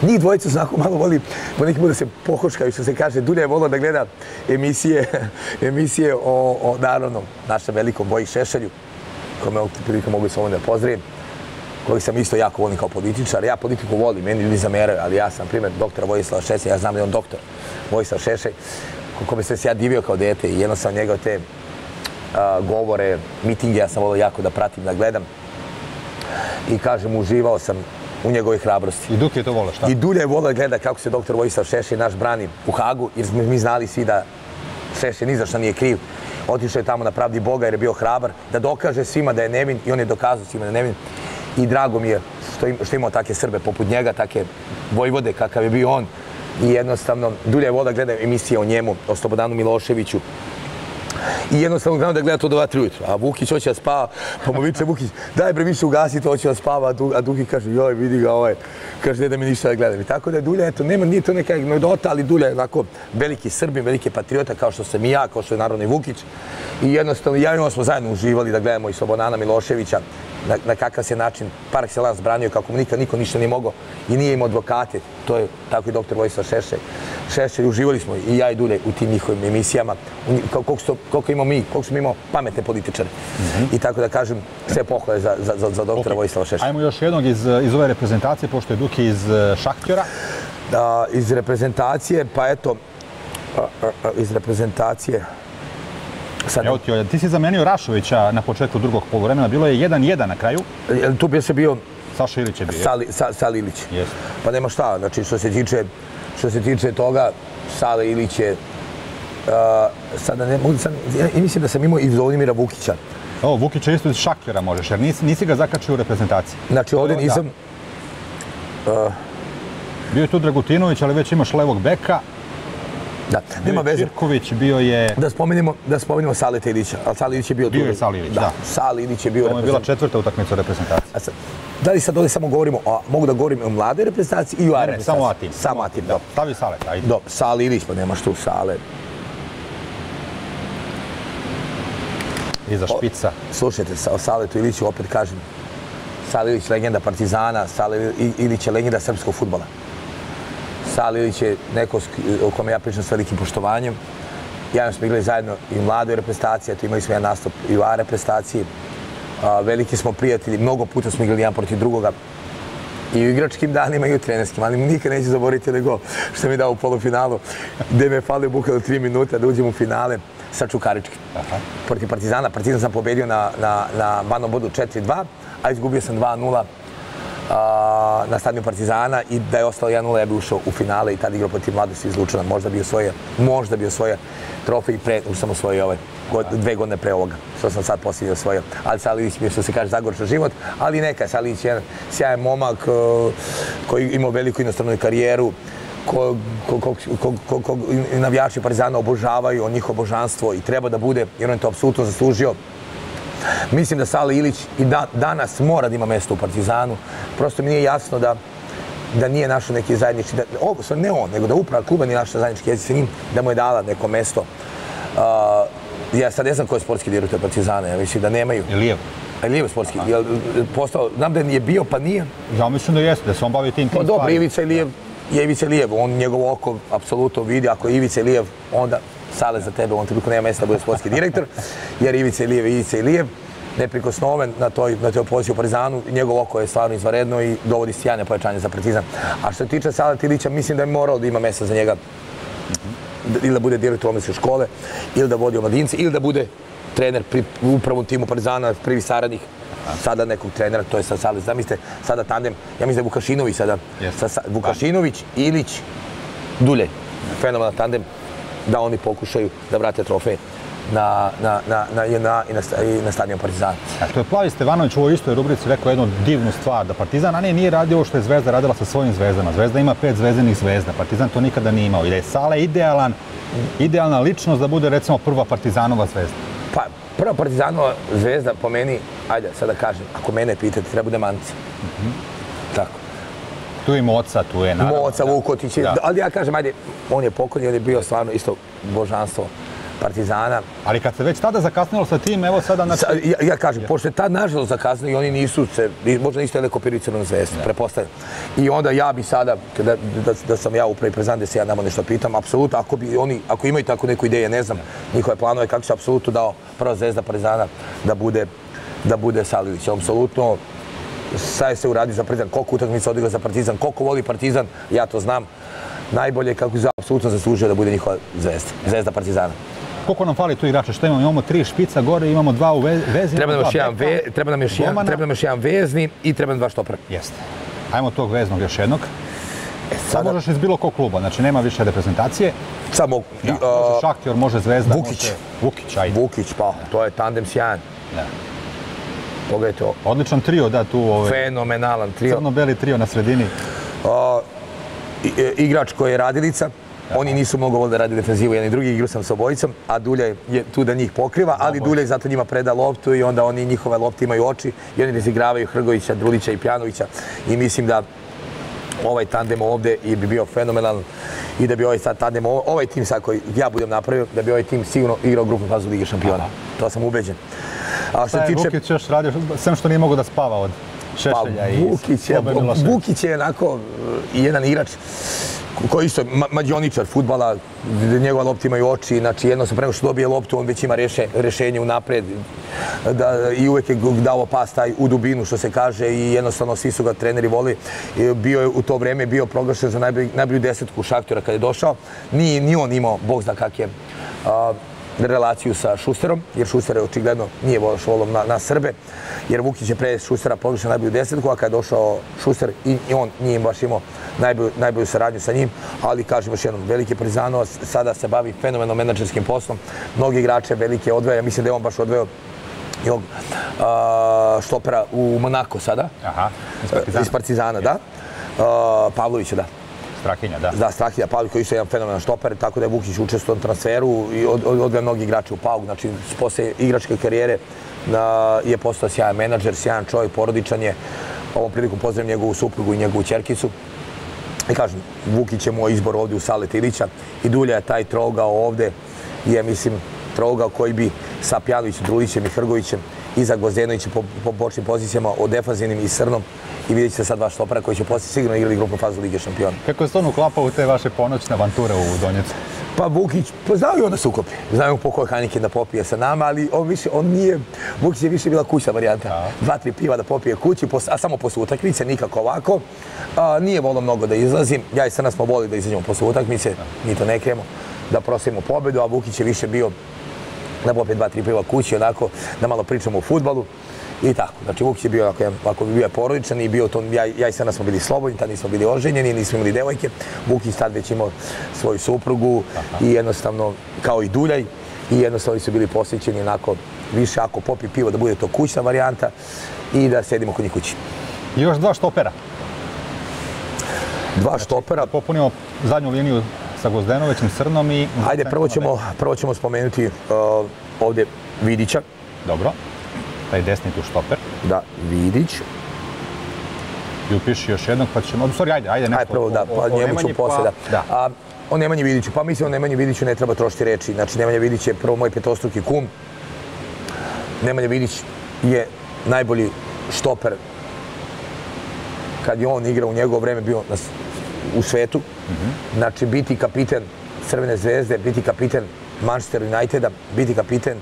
B: Njih dvojica su onako malo voli, po neki da se pohoškaju, što se kaže, Dulja je volio da gleda emisije, [LAUGHS] emisije o, o naravno, našem velikom boji Šešelju, kome ovog prilika mogu se da pozdravim, koji sam isto jako volim kao političar. Ja politiku volim, meni ljudi zameraju, ali ja sam primjer doktora Vojislava Šešelja, ja znam da je on doktor Vojislav Šešelj, kome sam se ja divio kao dete i jedno sam njegov te govore, mitinge, ja sam volio jako da pratim, da gledam. I kažem, uživao sam u njegovoj hrabrosti.
A: I Duk je to volao, šta?
B: I Dulje je volao gleda kako se doktor Vojislav Šeše naš brani u Hagu, jer smo mi znali svi da Šeše ni za šta nije kriv. Otišao je tamo na pravdi Boga jer je bio hrabar, da dokaže svima da je nevin i on je dokazao svima da je nevin. I drago mi je što, im, što imao take Srbe poput njega, take Vojvode kakav je bio on. I jednostavno, Dulje je volao gleda emisije o njemu, o Slobodanu Miloševiću, I jednostavno gledam da gleda to do 2-3 ujutro. A Vukić hoće da spava, pa mu viče Vukić, daj bre više ugasi to, hoće da spava, a Duki kaže, joj, vidi ga ovaj, kaže, ne da mi ništa da gledam. I tako da je Dulja, eto, nema, nije to neka anegdota, ali Dulja je onako veliki Srbin, veliki patriota, kao što sam i ja, kao što je naravno i Vukić. I jednostavno, ja i on smo zajedno uživali da gledamo i Slobodana Miloševića, na, na kakav se način par excellence branio, kako mu nikad niko ništa nije mogao i nije imao advokate. To je tako i doktor Vojislav Šešelj. Šešelj, uživali smo i ja i Dulje u tim njihovim emisijama, koliko, imamo mi, koliko smo imao pametne političare. Mm -hmm. I tako da kažem, sve pohvale za, za, za, za doktora okay. Vojislava Šešelj.
A: Ajmo još jednog iz, iz ove reprezentacije, pošto je Duki iz e, Šahtjora.
B: Da, iz reprezentacije, pa eto, iz reprezentacije,
A: Sad... Evo ti, ti si zamenio Rašovića na početku drugog polovremena, bilo je 1-1 na kraju.
B: Jel tu bi se bio...
A: Saša Ilić je bio.
B: Sali, sa, Sali Ilić. Yes. Pa nema šta, znači što se tiče, što se tiče toga, Sale Ilić je... Uh, sada ne mogu, sam, ja, mislim da sam imao i Zvonimira Vukića.
A: O, Vukića isto iz Šakjera možeš, jer nisi, nisi ga zakačio u reprezentaciji.
B: Znači ovdje nisam...
A: Uh, bio je tu Dragutinović, ali već imaš levog beka.
B: Da, nema veze.
A: Čirković bio je...
B: Da spomenemo, da spomenemo Saleta Ilića, ali Sali Ilić je bio
A: tu. Bio je Sali Ilić, da. da.
B: Sali Ilić je bio
A: Ovo je bila četvrta utakmica reprezentacije. A sad,
B: da li sad ovdje samo govorimo, o, mogu da govorim o mlade reprezentaciji i o A
A: Samo Atim.
B: Samo Atim, da.
A: Stavi Saleta, ajde.
B: Do, Sali Ilić, pa nemaš tu Sale.
A: Iza špica.
B: O, slušajte, o Saletu Iliću opet kažem, Sali Ilić legenda Partizana, Sali Ilić je legenda srpskog futbola. Sali Ilić je neko o kome ja pričam s velikim poštovanjem. Ja smo igrali zajedno i u mladoj reprezentaciji, tu imali smo jedan nastup i u A reprezentaciji. Veliki smo prijatelji, mnogo puta smo igrali jedan protiv drugoga. I u igračkim danima i u trenerskim, ali nikad neću zaboriti nego što mi dao u polufinalu, gde me falio bukalo tri minuta da uđem u finale. sa Čukarički. Protiv Partizana. Partizan sam pobedio na, na, na banom bodu 4-2, a izgubio sam 2-0 na stadionu Partizana i da je ostalo 1-0, ja bi ušao u finale i tada igrao protiv mladosti iz Lučana. Možda bi osvojio, možda bi osvojio trofej pre, už sam osvojio ovaj, god, dve godine pre ovoga, što sam sad posljednje osvojio. Ali Salinić mi je, što se kaže, zagorčao život, ali neka, Salinić je jedan sjajan momak e, koji imao veliku inostranu karijeru, ko, ko, ko, ko, ko, ko navijači Partizana obožavaju, on njihovo božanstvo i treba da bude, jer on je to apsolutno zaslužio. Mislim da Sala Ilić i da, danas mora da ima mesto u Partizanu. Prosto mi nije jasno da da nije našo neki zajednički, da, ovo, ne on, nego da uprava kluba nije našo zajednički jezik sa njim, da mu je dala neko mesto. Uh, ja sad ne znam ko je sportski direktor Partizana, ja mislim da nemaju.
A: Je lijevo?
B: Je sportski, je postao, znam da je bio pa nije.
A: Ja mislim da jeste, da se on bavi tim
B: tim pa, Dobro, Ivica je lijev, je Ivica lijev, on njegov oko apsolutno vidi, ako je Ivica lijev, onda Sale za tebe, on trenutku nema mjesta da bude sportski direktor, jer Ivica je lijev, Ivica je lijev, neprikosnoven na toj, na toj poziciji u Partizanu, njegov oko je stvarno izvaredno i dovodi sjajne pojačanje za Partizan. A što se tiče Sale Tilića, mislim da je morao da ima mjesta za njega. Ili da bude direktor omladinske škole, ili da vodi omladince, ili da bude trener pri upravom timu Partizana, prvi saradnik sada nekog trenera, to je sad Sale, zamislite, sada tandem, ja mislim da je Vukašinović sada, yes. sa, Vukašinović, Ilić, Dulje, fenomenal tandem, da oni pokušaju da vrate trofej na, na, na, na, na, na, i na stadion Partizana.
A: A što je Plavi Stevanović u ovoj istoj rubrici rekao jednu divnu stvar, da Partizan, a ne, nije radio ovo što je Zvezda radila sa svojim zvezdama. Zvezda ima pet zvezdenih zvezda, Partizan to nikada nije imao. I da je Sale idealan, idealna ličnost da bude recimo prva Partizanova zvezda.
B: Pa, prva Partizanova zvezda po meni, ajde, sada kažem, ako mene pitate, treba bude Manca. Mm -hmm. Tako.
A: Tu je Moca, tu je naravno.
B: Moca, Vukotić, ali ja kažem, ajde, on je pokonjen, on je bio stvarno isto božanstvo. Partizana.
A: Ali kad se već tada zakasnilo sa tim, evo sada... Na...
B: Sa, ja, ja kažem, ja. pošto je tad nažalost zakasnilo i oni nisu se, možda nisu tele kopirati crvenu zvezdu, prepostavljam. I onda ja bi sada, kada, da, da sam ja upravi prezant, da se ja nama nešto pitam, apsolutno, ako, bi oni, ako imaju tako neku ideju, ne znam, njihove planove, kako se apsolutno dao prva zvezda Partizana da bude, da bude Salilić. Apsolutno, sad je se uradio za Partizan, koliko utakmica odigra za Partizan, koliko voli Partizan, ja to znam. Najbolje kako je apsolutno zaslužio da bude njihova zvezda, zvezda Partizana
A: koliko nam fali tu igrača? Što imamo? Imamo tri špica gore, imamo dva u vezi.
B: Treba nam još jedan, ve, treba nam još jedan, treba nam još jedan vezni i treba nam dva štopra.
A: Jeste. Ajmo tog veznog još jednog. E, sada... možeš iz bilo kog kluba, znači nema više reprezentacije.
B: Samo...
A: Ja, može Šaktjor, može Zvezda,
B: Vukić.
A: može Vukić. Ajde.
B: Vukić, pa, to je tandem sjajan. Da. Pogledajte ovo.
A: Odličan trio, da, tu... Ove,
B: Fenomenalan trio.
A: Crno-beli trio na sredini.
B: Uh, igrač koji je radilica, Oni nisu mnogo da radi defenzivu, jedan i drugi igru sam s obojicom, a Dulja je tu da njih pokriva, ali Dulja je zato njima preda loptu i onda oni njihove lopte imaju oči i oni razigravaju Hrgovića, Drulića i Pjanovića i mislim da ovaj tandem ovde i bi bio fenomenalan i da bi ovaj sad tandem, ovaj tim sad koji ja budem napravio, da bi ovaj tim sigurno igrao grupnu fazu Lige šampiona. To sam ubeđen.
A: A što tiče... Vukić još radio, sem što nije mogo da spava od Šešelja pa,
B: i Vukić je, Vukić je onako jedan igrač koji isto mađioničar futbala, njegova lopta imaju oči, znači jedno prema što dobije loptu, on već ima reše, rešenje unapred da, i uvek je dao pas taj u dubinu, što se kaže, i jednostavno svi su ga treneri voli. Bio je u to vreme bio proglašen za najbolju, najbolju desetku šaktora kada je došao. Ni, ni on imao, bog zna kak je, relaciju sa Šusterom, jer Šuster je očigledno nije baš volom na, na Srbe, jer Vukić je pre Šustera pogledao najbolju desetku, a kada je došao Šuster i, i on nije baš imao najbolju, najbolju saradnju sa njim, ali kažem još jednom, veliki Prizano sada se bavi fenomenom menadžerskim poslom, mnogi igrače velike odveja, mislim da je on baš odveo i ovog uh, štopera u Monako sada,
A: Aha,
B: iz Partizana, iz Partizana da. Uh, Pavlovića, da.
A: Strahinja, da.
B: Da, Strahinja, Pavlić koji je jedan fenomenan štoper, tako da je Vukić učestvo u transferu i od, od, odgleda mnogi igrači u Pauk. Znači, posle igračke karijere na, je postao sjajan menadžer, sjajan čovjek, porodičan je. Ovom priliku pozdravim njegovu suprugu i njegovu čerkicu. I kažem, Vukić je moj izbor ovdje u Sale Tilića i Dulja je taj trogao ovdje, je, mislim, trogao koji bi sa Pjanovićem, Drulićem i Hrgovićem iza Gvozdenovića po, po bočnim pozicijama o defanzivnim i Srnom i vidjet ćete sad vaš stopera koji će poslije sigurno igrali grupnu fazu Lige šampiona.
A: Kako je stvarno uklapao u te vaše ponoćne avanture u Donjecu?
B: Pa Vukić, pa znao i on da se ukopi. Znao po kojoj hanike da popije sa nama, ali on, više, on nije, Vukić je više bila kuća varijanta. Dva, tri piva da popije kući, a samo posle utakmice, nikako ovako. A, nije volio mnogo da izlazim. Ja i Srna smo volili da izađemo posle utakmice, mi to ne krijemo, da prosimo pobedu, a Vukić je više bio da popije dva, tri piva kući, onako, da malo pričamo o futbalu. I tako. Znači, Vuk je bio ovako, ovako bio je porodičan i bio to, ja, ja i Sana smo bili slobodni, tad nismo bili oženjeni, nismo imali devojke. Vuk je tad već imao svoju suprugu Aha. i jednostavno, kao i Duljaj, i jednostavno su bili posjećeni onako više ako popi pivo da bude to kućna varijanta i da sedimo kod njih kući.
A: Još dva štopera.
B: Dva znači, štopera.
A: Popunimo zadnju liniju sa Gozdenovićem, Srnom i...
B: Ajde, prvo ćemo, prvo ćemo spomenuti uh, ovdje Vidića.
A: Dobro. Taj desni tu štoper.
B: Da, Vidić.
A: I upiši još jednog, pa ćemo... Sorry, ajde, ajde nešto.
B: Ajde, prvo, da, pa njemu ću poslije, da. da. A, o Nemanji Vidiću, pa mislim o Nemanji Vidiću ne treba trošiti reči. Znači, Nemanja Vidić je prvo moj petostruki kum. Nemanja Vidić je najbolji štoper kad je on igrao u njegovo vreme bio na, u svetu. Mm -hmm. Znači, biti kapiten Crvene zvezde, biti kapiten Manchester Uniteda, biti kapiten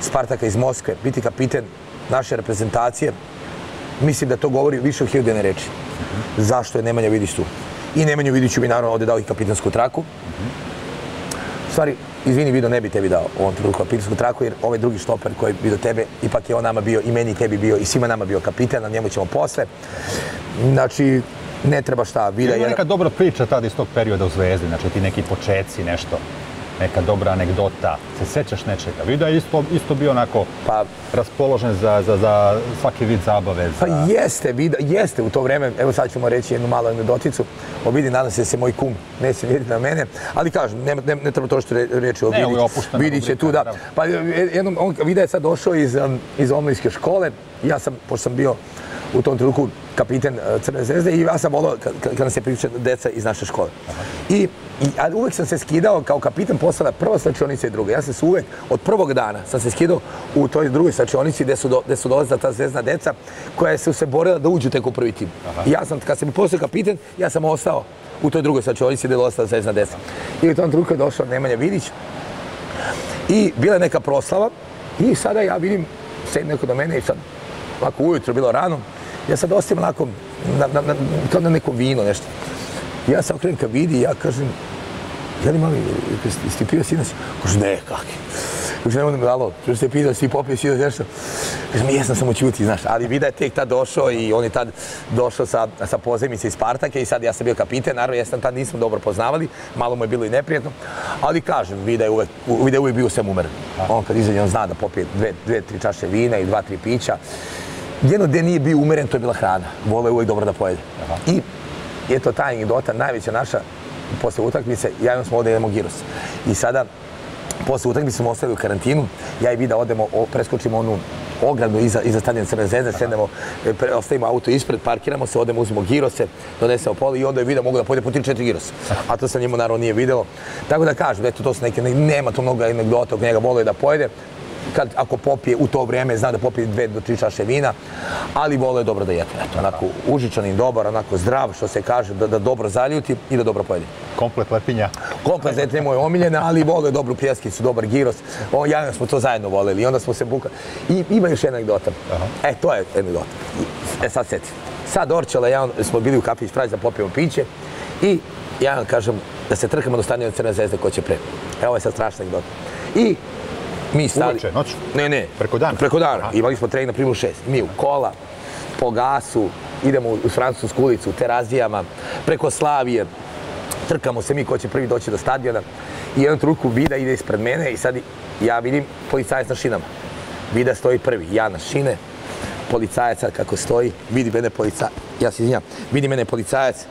B: Spartaka iz Moskve, biti kapiten naše reprezentacije, mislim da to govori više od hiljodene reči. Mm -hmm. Zašto je Nemanja Vidić tu? I Nemanju Vidiću bi naravno ovdje dao i kapitansku traku. Mm -hmm. Stvari, izvini, Vido, ne bi tebi dao u ovom trenutku kapitansku traku, jer ovaj drugi štoper koji bi do tebe, ipak je on nama bio, i meni i tebi bio, i svima nama bio kapitan, a njemu ćemo posle. Znači, ne treba šta, Vida...
A: Ima neka dobra priča tada iz tog perioda u Zvezdi, znači ti neki početci, nešto neka dobra anegdota, se sećaš nečega? Vidio je isto, isto bio onako pa, raspoložen za, za, za svaki vid zabave.
B: Za... Pa jeste, vidio, jeste u to vreme, evo sad ćemo reći jednu malu anegdoticu, o vidi, nadam se da se moj kum neće vidjeti na mene, ali kažem, ne, ne, ne treba to što reći o vidi, vidi će tu da, pa jednom, on vidi je sad došao iz, um, iz omlinske škole, ja sam, pošto sam bio u tom trenutku kapiten uh, Crne zvezde i ja sam volao kada se priče deca iz naše škole. Aha. I I, a uvek sam se skidao kao kapitan postala prva slačionica i druga. Ja sam se uvek, od prvog dana, sam se skidao u toj drugoj slačionici gde su, do, gde su dolazila ta zvezdna deca koja su se borila da uđu tek u prvi tim. Aha. I ja sam, kad sam mi postao kapitan, ja sam ostao u toj drugoj slačionici gde je dolazila zvezdna deca. I u tom trenutku je došao Nemanja Vidić i bila je neka proslava i sada ja vidim, sedi neko do mene i sad, ovako ujutro, bilo rano, ja sad ostavim onako, na, na, na, kao na neko vino, nešto. Ja sam okrenem ka vidi i ja kažem, je li mali, jesi ti pio sinoć? Kaže, ne, kaki. Kaže, ne budem dalo, što ste pitao, si popio sinoć nešto? Kaže, mi jesam samo čuti, znaš, ali Vida je tek tad došao i on je tad došao sa, sa pozemice iz Spartake i sad ja sam bio kapiten, naravno, jesam tad nismo dobro poznavali, malo mu je bilo i neprijetno, ali kažem, Vida je uvek, Vida je uvek bio sam umeren. On kad izađe, on zna da popije dve, dve, tri čaše vina i dva, tri pića. Jedno gdje nije bio umeren, to je bila hrana. Vole uvek dobro da pojede. Aha. I eto ta anegdota, najveća naša posle utakmice, ja imam smo ovdje idemo giros. I sada, posle utakmice smo ostali u karantinu, ja i vi da odemo, preskočimo onu ogradu iza, iza stadiona Crne zvezde, sednemo, pre, ostavimo auto ispred, parkiramo se, odemo, uzmemo girose, donesemo poli i onda je video mogu da pojede po 3-4 girose. A to sam njemu naravno nije videlo. Tako da kažem, eto, to su neke, nema to mnogo anegdota, njega vole da pojede kad ako popije u to vrijeme zna da popije dve do tri čaše vina, ali vole je dobro da jete. Eto, onako užičan i dobar, onako zdrav, što se kaže, da, da dobro zaljuti i da dobro pojede.
A: Komplet lepinja.
B: Komplet lepinja je moj omiljena, ali vole je dobru pljeskicu, dobar giros. O, ja smo to zajedno voleli i onda smo se buka. I ima još jedna anegdota. Aha. E, to je anegdota. E, sad seti. Sad Orčela, ja smo bili u kafić pravi za popijemo piće i ja vam kažem da se trkamo do stanice Crne zvezde ko će pre. Evo je sad strašna anegdota. I mi stali...
A: Uveče, noć?
B: Ne, ne.
A: Preko dana?
B: Preko dana. Aha. Imali smo trening na primu šest. Mi u kola, po gasu, idemo u Francusku ulicu, u terazijama, preko Slavije. Trkamo se mi ko će prvi doći do stadiona. I jednom truku Vida ide ispred mene i sad ja vidim policajac na šinama. Vida stoji prvi, ja na šine, policajac kako stoji, vidi mene policajac, ja se izvinjam, vidi mene policajac,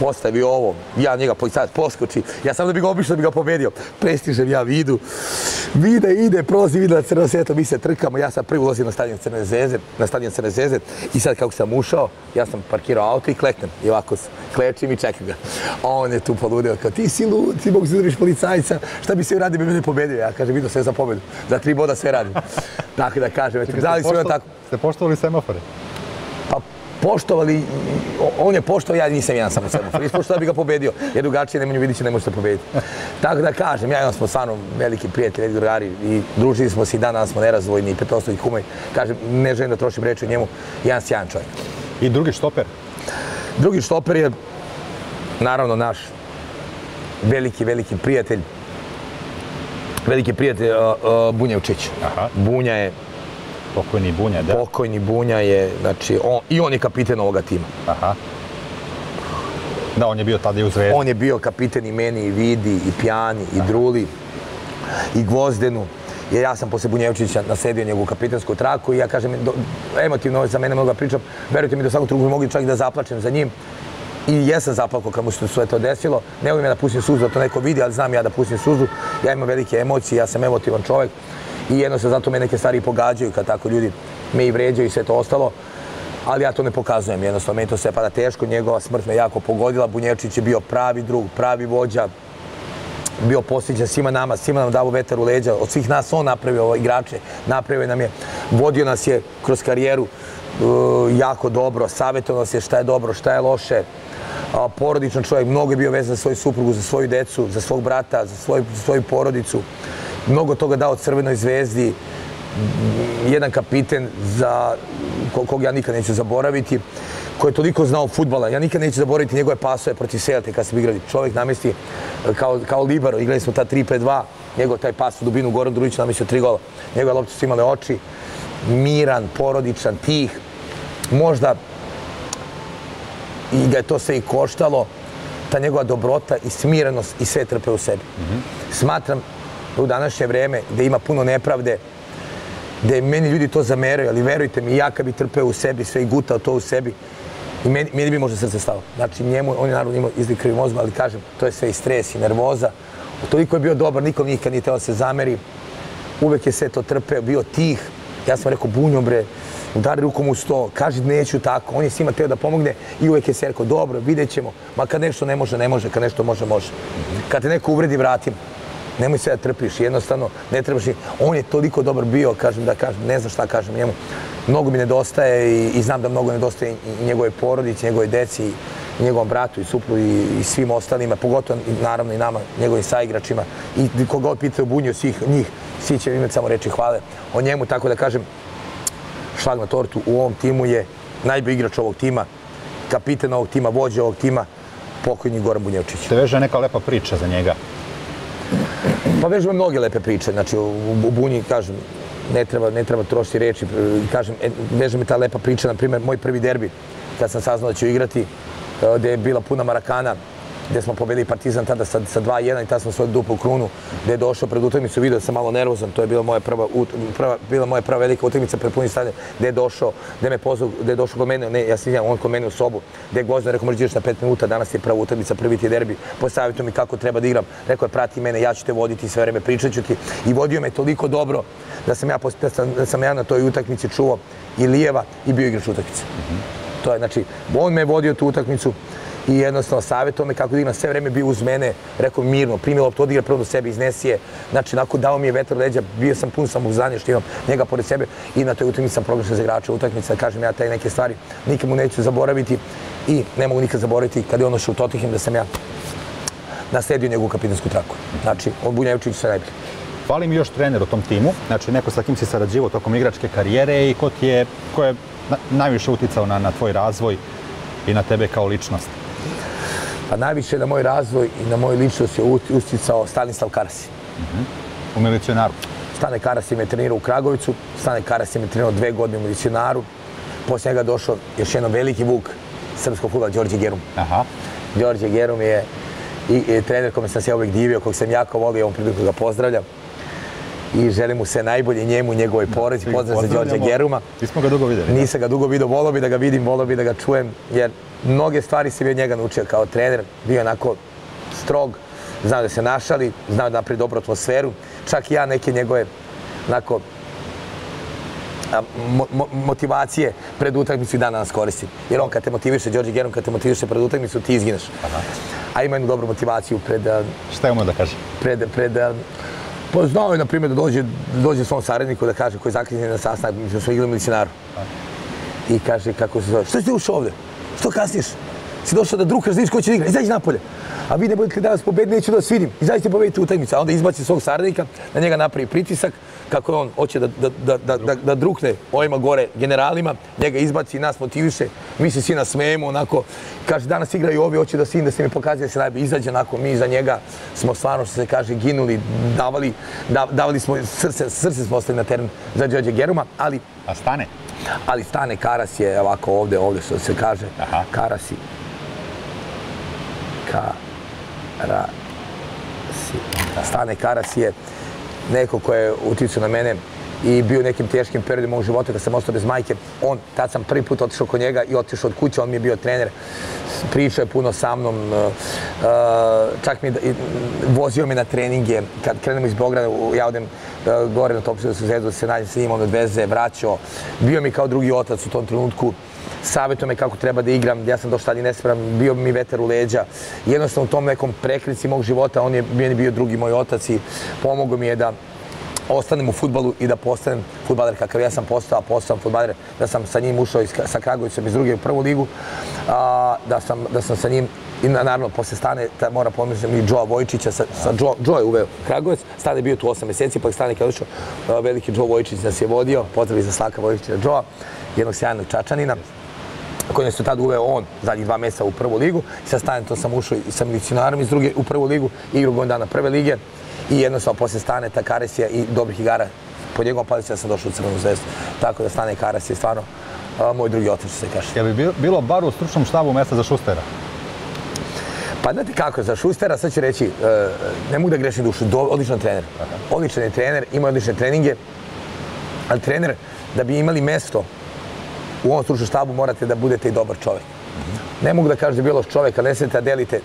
B: postavi ovo, ja njega policajac poskoči, ja sam da bi ga obišao, da bi ga pobedio, prestižem ja vidu, vide, ide, prolazi, vidi na crno svjetlo, mi se trkamo, ja sam prvi ulazim na stadion Crne Zeze, na stadion Crne Zeze i sad kako sam ušao, ja sam parkirao auto i kleknem, i ovako klečim i čekam ga. A on je tu poludio, kao ti si lud, ti mogu se udriš policajca, šta bi se uradio, bi mene pobedio, ja kažem, vidio sve za pobedu, za tri boda sve radim. [LAUGHS] Tako da kažem, eto, da li sve tako?
A: Ste poštovali semafore?
B: Poštovali, on je poštovao, ja nisam jedan samo sebe. Ispoštovao bi ga pobedio, jer drugačije Nemanju Vidića ne možete pobediti. Tako da kažem, ja i on smo stvarno veliki prijatelji, veliki drugari i družili smo se i dan, danas smo nerazvojni i petostovi kumaj. Kažem, ne želim da trošim reći o njemu, jedan sjajan čovjek.
A: I drugi štoper?
B: Drugi štoper je, naravno, naš veliki, veliki prijatelj veliki prijatelj uh, uh, Bunjevčić.
A: Aha.
B: Bunja je,
A: Pokojni Bunja, da.
B: pokojni Bunja je, znači, on, i on je kapiten ovoga tima.
A: Aha. Da, on je bio tada i u Zvezdi.
B: On je bio kapiten i meni, i Vidi, i Pjani, i Druli, i Gvozdenu. Jer ja sam posle Bunjevčića nasledio njegovu kapitensku traku i ja kažem, do, emotivno za mene da pričam, verujte mi da svakog trenutku mogu čak da zaplačem za njim. I jesam zaplakao kad mu se sve to desilo. Ne volim ja da pustim suzu, da to neko vidi, ali znam ja da pustim suzu. Ja imam velike emocije, ja sam emotivan čovjek. I jednostavno zato me neke stvari pogađaju kad tako ljudi me i vređaju i sve to ostalo. Ali ja to ne pokazujem, jednostavno meni to sve pada teško, njegova smrt me jako pogodila. Bunjevčić je bio pravi drug, pravi vođa, bio posljeđen svima nama, svima nam davo vetar u leđa, od svih nas on napravio ovo igrače, napravio nam je, vodio nas je kroz karijeru uh, jako dobro, savjetovao nas je šta je dobro, šta je loše, uh, porodičan čovjek, mnogo je bio vezan za svoju suprugu, za svoju decu, za svog brata, za svoju, za svoju porodicu, mnogo toga dao Crvenoj zvezdi, jedan kapiten za kog ja nikad neću zaboraviti, koji je toliko znao futbala. Ja nikad neću zaboraviti njegove pasove protiv Selte kad smo igrali. Čovjek namesti kao, kao libero, igrali smo ta 3-5-2, njegov taj pas u dubinu, Goran Drulić namestio tri gola. Njegove lopte su imale oči, miran, porodičan, tih. Možda i ga je to sve i koštalo, ta njegova dobrota i smirenost i sve trpe u sebi. Mm -hmm. Smatram u današnje vreme gde ima puno nepravde, gde meni ljudi to zameraju, ali verujte mi, ja kad bi trpeo u sebi sve i gutao to u sebi, i meni, meni bi možda srce stalo. Znači njemu, on je naravno imao izlik krvi mozga, ali kažem, to je sve i stres i nervoza. Toliko je bio dobar, nikom nikad nije teo se zameri. Uvek je sve to trpeo, bio tih. Ja sam rekao, bunjo bre, udari rukom u sto, kaži neću tako. On je svima teo da pomogne i uvek je se rekao, dobro, vidjet ćemo. Ma kad nešto ne može, ne može, kad nešto može, može. Kad te neko uvredi, vratim nemoj se da trpiš, jednostavno ne trebaš. On je toliko dobar bio, kažem da kažem, ne znam šta kažem njemu. Mnogo mi nedostaje i, i znam da mnogo nedostaje i njegove porodice, njegove deci, i njegovom bratu i suplu i, i svim ostalima, pogotovo naravno i nama, njegovim saigračima. I koga god pitaju bunju svih njih, svi će imati samo reči hvale o njemu, tako da kažem, šlag na tortu u ovom timu je najbolji igrač ovog tima, kapiten ovog tima, vođa ovog tima, pokojni Goran Bunjevčić.
A: Te veže neka lepa priča za njega?
B: Pa vežu me mnoge lepe priče, znači u, u Bunji, kažem, ne treba, ne treba trošiti reči, kažem, e, veže me ta lepa priča, na primjer, moj prvi derbi, kad sam saznao da ću igrati, e, gdje gde je bila puna Marakana, gdje smo pobedili Partizan tada sa, sa 2-1 i tada smo svoju duplu krunu, gdje je došao pred utakmicu, vidio da sam malo nervozan, to je bila moja prva, prva, bila moja prva velika utakmica pred punim stadion, gdje je došao, gdje me pozvao, gdje je došao kod mene, ne, ja se izvijem, on kod mene u sobu, gdje je gozdan, rekao, možeš na 5 minuta, danas je prva utakmica, prvi ti derbi, postavio mi kako treba da igram, rekao je, prati mene, ja ću te voditi sve vreme, pričat ću ti i vodio me toliko dobro da sam ja, da sam, da sam ja na toj utakmici čuo i lijeva i bio igrač utakmice. To je, znači, on me vodio tu utakmicu, i jednostavno savjetovao me kako da igram sve vreme bio uz mene, rekao mirno, primi loptu, odigra prvo do sebe, iznesi je. Znači, nakon dao mi je vetar leđa, bio sam pun samouzdanja što imam njega pored sebe i na toj utakmici sam proglašen za igrača utakmice, da kažem ja taj neke stvari nikad mu neću zaboraviti i ne mogu nikad zaboraviti kad je ono što u Totihim da sam ja nasledio njegovu kapitansku traku. Znači, od Bunjevčić se najbolje.
A: Hvali mi još trener u tom timu, znači neko sa kim si sarađivao tokom igračke karijere i ko, ti je, ko je najviše uticao na, na tvoj razvoj i na tebe kao ličnost?
B: Pa najviše na moj razvoj i na moju ličnost je usticao Stanislav Karasi.
A: Uh -huh. U milicionaru?
B: Stane Karasi me trenirao u Kragovicu, Stane Karasi me trenirao dve godine u milicionaru. Poslije njega došao još jedan veliki vuk srpskog futbola, Đorđe Gerum.
A: Aha.
B: Đorđe Gerum je i, i trener kome sam se uvijek divio, kog sam jako volio, ovom priliku ga pozdravljam. I želim mu sve najbolje njemu, njegovoj porodici. Pozdrav za Đorđe Geruma.
A: Nismo ga dugo videli.
B: Nisam ga dugo vidio, volio bi da ga vidim, volio bi da ga čujem, jer mnoge stvari si bi od njega naučio kao trener, bio onako strog, znao da se našali, znao da napravi dobru atmosferu, čak i ja neke njegove onako mo, mo, motivacije pred utakmicu i dan nas koristim. Jer on kad te motiviše, Đorđe Gerom, kad te motiviše pred utakmicu, ti izgineš. A ima jednu dobru motivaciju pred...
A: Šta je umao da kaže?
B: Pred, pred, pa znao je, na primjer, da dođe, dođe svom saradniku da kaže koji je zaklinjen na sastanak, mi smo igrali medicinaru. I kaže kako se zove, što ti ušao ovde? Što kasniješ? Si došao da drukaš, vidiš ko će igrati, izađi napolje. A vi ne budete danas pobedi, neću da vas vidim. Izađite pobediti utakmicu. A onda izbaci svog saradnika, na njega napravi pritisak kako je on hoće da, da, da, da, da, da drukne ovima gore generalima, njega izbaci, nas motiviše, mi se svi nasmejemo, onako, kaže, danas igraju ovi, hoće da sin, da se mi pokazuje da se najbolje izađe, onako, mi za njega smo stvarno, što se kaže, ginuli, davali, da, davali smo srce, srce smo ostali na teren za Đorđe Geruma, ali...
A: A stane?
B: Ali stane, Karas je ovako ovde, ovde što se kaže, Aha. Karasi. Karasi. Stane Karas je neko ko je uticao na mene i bio nekim teškim periodima mog života kad sam ostao bez majke. On, tad sam prvi put otišao kod njega i otišao od kuće, on mi je bio trener. Pričao je puno sa mnom, e, e, čak mi vozio me na treninge. Kad krenemo iz Beograda, ja odem e, gore na Topsiju da se zvedu, da se nađem sa njim, on odveze, vraćao. Bio mi kao drugi otac u tom trenutku savjetuje me kako treba da igram, ja sam došao tada i nesprem, bio mi veter u leđa. Jednostavno u tom nekom prekrici mog života, on je meni bio drugi moj otac i pomogao mi je da ostanem u futbalu i da postanem futbaler kakav ja sam postao, a postao futbaler, da sam sa njim ušao iz, sa Kragovicom iz druge u prvu ligu, a, da, sam, da sam sa njim i naravno posle stane, ta, mora pomislim i Joe Vojčića, sa, sa Joe, Joe je uveo Kragovac, stane je bio tu 8 meseci, pa stane kada ušao, veliki Joe Vojčić nas je vodio, pozdrav za Slaka Vojčića Joe, jednog sjajnog čačanina koji su tada uveo on zadnjih dva mjeseca u prvu ligu. I sad stane, to sam ušao i sa milicionarom iz druge u prvu ligu, igru godin dana prve lige. I jednostavno posle stane ta Karesija i dobrih igara. Po njegovom palicu ja sam došao u Crvenu zvezdu. Tako da stane Kares je stvarno a, moj drugi otac, što se kaže.
A: Je bi bilo bar u stručnom štabu mjesta za Šustera?
B: Pa znate kako, za Šustera sad ću reći, e, ne mogu da grešim dušu, do, odličan trener. Odličan je trener, ima odlične treninge, ali trener, da bi imali mesto u ovom stručnom štabu morate da budete i dobar čovjek. Ne mogu da kažete bilo čovjeka, ne smijete da delite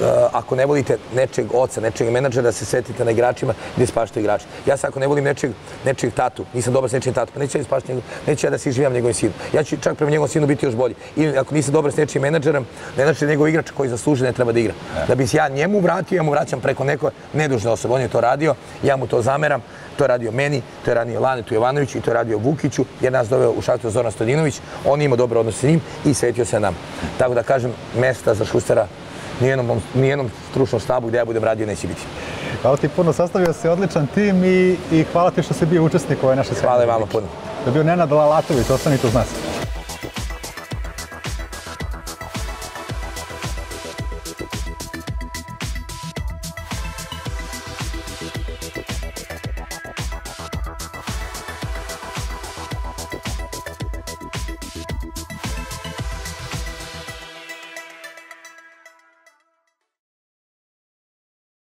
B: uh, ako ne volite nečeg oca, nečeg menadžera, se svetite na igračima gdje spašite igrače. Ja sam ako ne volim nečeg, nečeg tatu, nisam dobar s nečim tatu, pa neću ja spašiti neću ja da se izživljam njegovim sinu. Ja ću čak prema njegovom sinu biti još bolji. Ili ako nisam dobar s nečim menadžerom, ne znači da njegov igrač koji zasluži ne treba da igra. Da bi se ja njemu vratio, ja mu vraćam preko neko nedužne osobe. On je to radio, ja mu to zameram, to je radio meni, to je radio Lanetu Jovanoviću i to je radio Vukiću, jer nas doveo u šaktu Zoran Stodinović, on ima dobro odnos s njim i svetio se nam. Tako da kažem, mesta za Šustera nijednom, nijednom stručnom stabu gdje ja budem radio neće biti.
A: Hvala ti puno, sastavio se odličan tim i, i hvala ti što si bio učesnik ove naše sve.
B: Hvala vama puno.
A: To je bio Nenad Lalatović, ostanite uz nas.